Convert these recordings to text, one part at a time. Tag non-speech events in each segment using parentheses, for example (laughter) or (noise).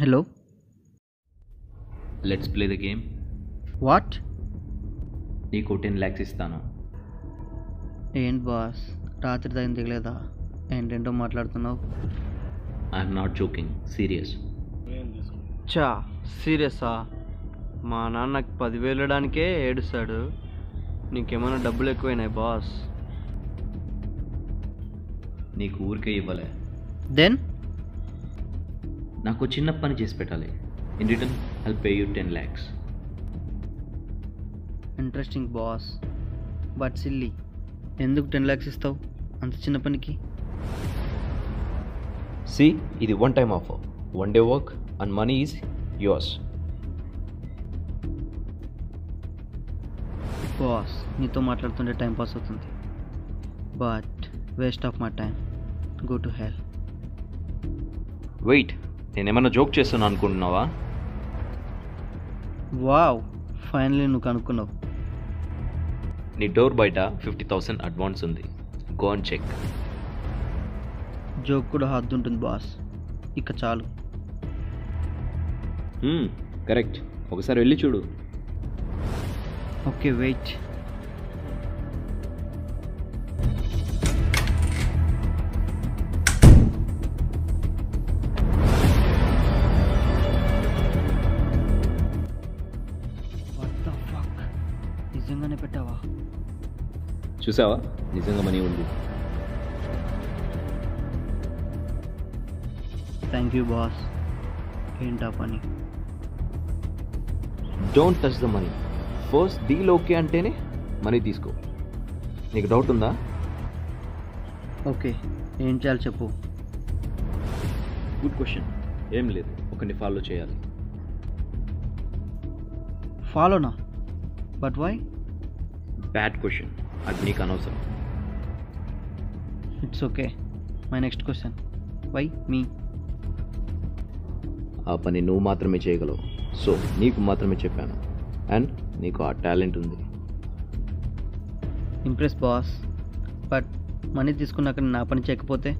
Hello let's play the game what నీకు ten lakhs ఇస్తాను. ఏంటి బాస్? రాత్రి తగిన దిగలేదా ఏంటేంటో మాట్లాడుతున్నావు? ఐఎమ్ నాట్ జోకింగ్ సీరియస్ చా సీరియసా? మా నాన్న నాకు పదివేలు ఇవ్వడానికే ఏడుస్తాడు నీకేమైనా డబ్బులు ఎక్కువైనాయి బాస్? నీకు ఊరికే ఇవ్వలే. దెన్ నాకు చిన్న పని చేసి పెట్టాలి. In return I'll pay you ten lakhs interesting boss but silly ఎందుకు టెన్ ల్యాక్స్ ఇస్తావు? అంత చిన్న పనికి? సి ఇది one time offer one day work and money is yours boss నీతో మాట్లాడుతుంటే టైం పాస్ అవుతుంది. But waste of my time go to hell wait నేనేమన్నా జోక్ చేస్తాను అనుకుంటున్నావా? వావ్ ఫైనలీ నువ్వు కనుక్కున్నావు. నీ డోర్ బయట ఫిఫ్టీ థౌసండ్ అడ్వాన్స్ ఉంది. Go and check. జోక్ కూడా హద్దు ఉంటుంది బాస్. ఇక చాలు. కరెక్ట్. ఒకసారి వెళ్ళి చూడు. Okay wait. చూసావా? నిజంగా మనీ ఉంది. థ్యాంక్ యూ బాస్ ఏంటా పని? Don't touch the money first deal okay అంటేనే మనీ తీసుకో. నీకు డౌట్ ఉందా? ఓకే ఏం చేయాలి చెప్పు. గుడ్ క్వశ్చన్ ఏం లేదు. ఒకరిని ఫాలో చేయాలి. ఫాలోనా బట్ వై బ్యాడ్ క్వశ్చన్ అది నీకు అనవసరం. It's okay my next question why me ఆ పని నువ్వు మాత్రమే చేయగలవు. సో నీకు మాత్రమే చెప్పాను. అండ్ నీకు ఆ టాలెంట్ ఉంది. ఇంప్రెస్ బాస్ బట్ మనీ తీసుకున్నాక నేను నా పని చేయకపోతే?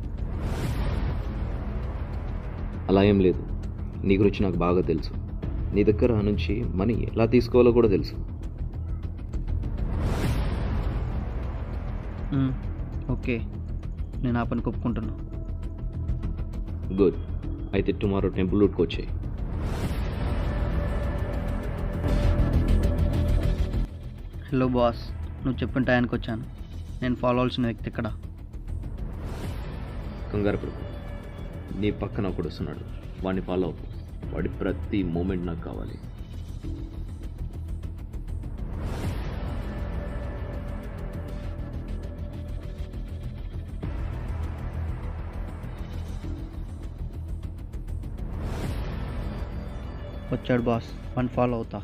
అలా ఏం లేదు. నీ గురించి నాకు బాగా తెలుసు. నీ దగ్గర నుంచి మనీ ఎలా తీసుకోవాలో కూడా తెలుసు. ఓకే. నేను ఆ పని ఒప్పుకుంటున్నా గుడ్. అయితే టుమారో టెంపుల్ వచ్చాయి. హలో బాస్ నువ్వు చెప్పిన టయానికి వచ్చాను. నేను ఫాలో అవ్వాల్సిన వ్యక్తి ఇక్కడ. కంగారు నీ పక్కన ఒకడు వస్తున్నాడు. వాడిని ఫాలో అవ్వు. వాడి ప్రతి మూమెంట్ నాకు కావాలి. వచ్చాడు బాస్ వన్ ఫాలో అవుతా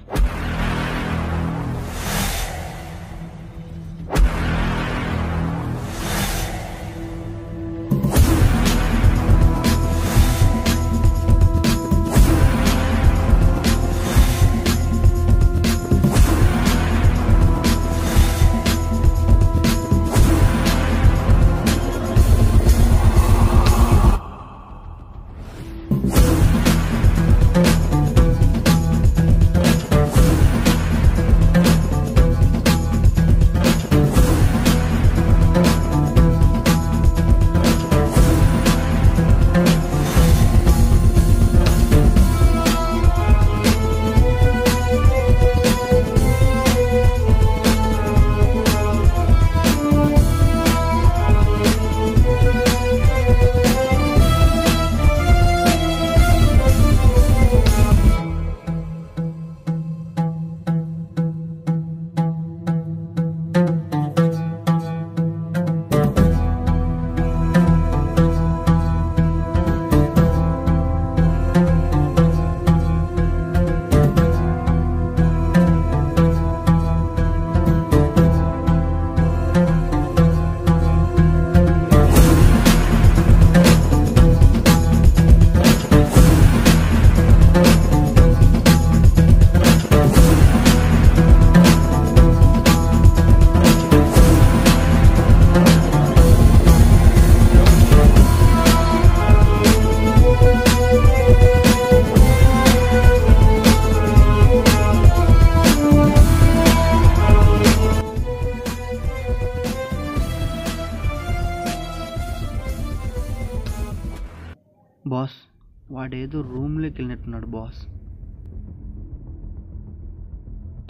వాడేదో రూమ్లోకి వెళ్ళినట్టున్నాడు బాస్.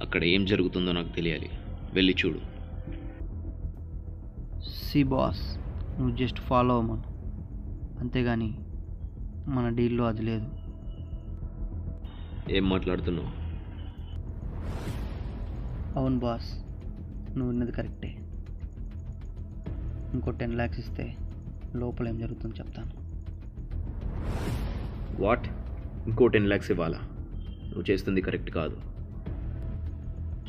అక్కడ ఏం జరుగుతుందో నాకు తెలియాలి. వెళ్ళి చూడు. సి బాస్ నువ్వు జస్ట్ ఫాలో అవ్వమను. అంతేగాని మన డీల్లో అది లేదు. ఏం మాట్లాడుతున్నావు? అవును బాస్ నువ్వు విన్నది కరెక్టే. ఇంకో టెన్ ల్యాక్స్ ఇస్తే లోపల ఏం జరుగుతుందో చెప్తాను. వాట్? ఇంకో టెన్ ల్యాక్స్ ఇవ్వాలా? నువ్వు చేస్తుంది కరెక్ట్ కాదు.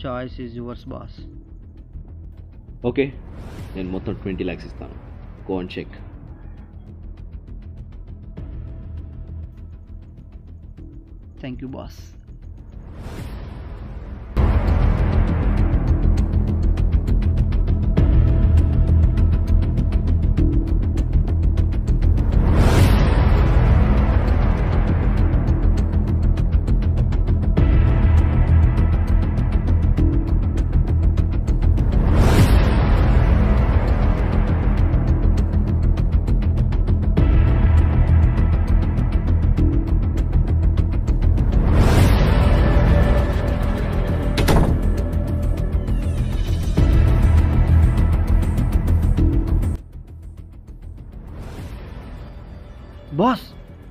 Choice is yours boss okay నేను మొత్తం ట్వంటీ ల్యాక్స్ ఇస్తాను. Go and check thank you boss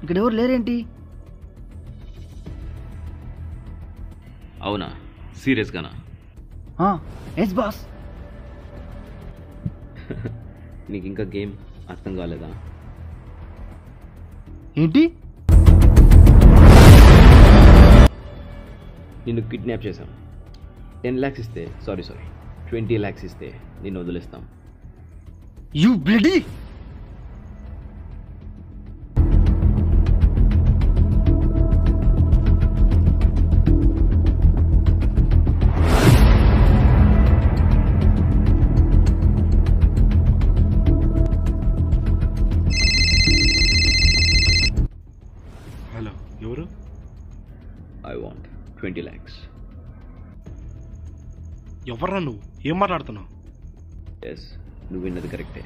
ఇక్కడ ఎవరు లేరేంటి? అవునా? సీరియస్గానా ఎస్ బాస్. (laughs) నీకు ఇంకా గేమ్ అర్థం కాలేదా? ఏంటి? నిన్ను కిడ్నాప్ చేశాం టెన్ ల్యాక్స్ ఇస్తే సారీ సారీ ట్వంటీ ల్యాక్స్ ఇస్తే నిన్ను వదిలేస్తాం. యూ బ్లడీ ఎవరు? ఐ వాంట్ ట్వంటీ ల్యాక్స్ ఎవర్రా నువ్వు? ఏం మాట్లాడుతున్నావు? ఎస్ నువ్వు విన్నది కరెక్టే.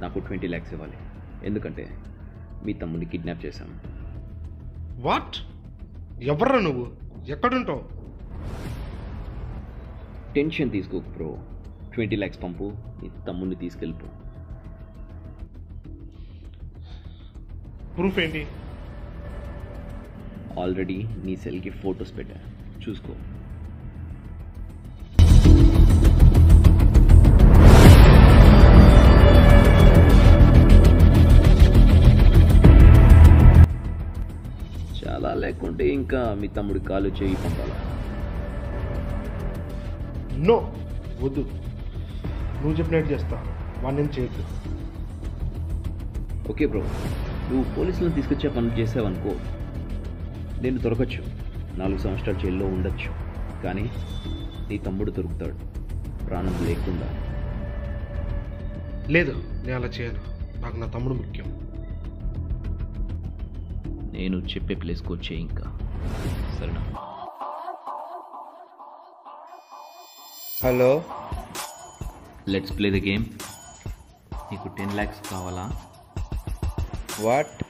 నాకు ట్వంటీ ల్యాక్స్ ఇవ్వాలి. ఎందుకంటే మీ తమ్ముడిని కిడ్నాప్ చేశాం. వాట్ ఎవర్రా నువ్వు? ఎక్కడుంటావు? టెన్షన్ తీసుకోకు బ్రో ట్వంటీ ల్యాక్స్ పంపు నీ తమ్ముడిని తీసుకెళ్ళిపో. ప్రూఫ్ ఏంటి? ఆల్రెడీ నీ సెల్కి ఫొటోస్ పెట్టా. చూసుకో. చాలా లేకుంటే ఇంకా మీ తమ్ముడి కాలు చేయి పంపాలా? నో వద్దు. నువ్వు చెప్పినట్టు చేస్తా? వాడిని చేయొద్దు. Okay bro. నువ్వు పోలీసులను తీసుకొచ్చే పనులు చేసావనుకో నేను దొరకచ్చు. నాలుగు సంవత్సరాలు జైల్లో ఉండొచ్చు. కానీ నీ తమ్ముడు దొరుకుతాడు. ప్రాణం లేకుండా. లేదు నేను అలా చేయను. నాకు నా తమ్ముడు ముఖ్యం. నేను చెప్పే ప్లేస్కి వచ్చే ఇంకా. సరేనా? Hello. Let's play the game నీకు టెన్ ల్యాక్స్ కావాలా? వాట్